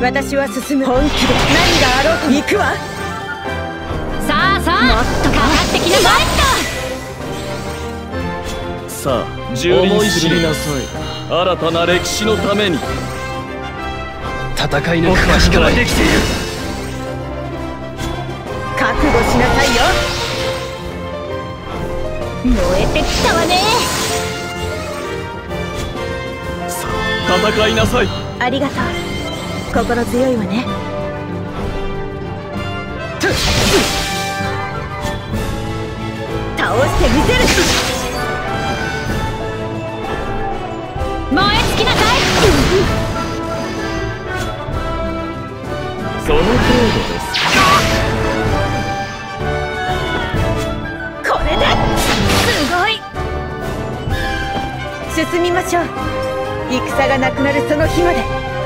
私は進む。本気で何があろうと行くわ。さあさあもっとかかってきなさい。さあ蹂躙すりなさい新たな歴史のために。戦いの詳しくはできている。覚悟しなさいよ。燃えてきたわね。さあ戦いなさい。ありがとう心強いわね。倒してみせる。燃え尽きなさい。その程度ですこれですごい。進みましょう。戦がなくなるその日まで。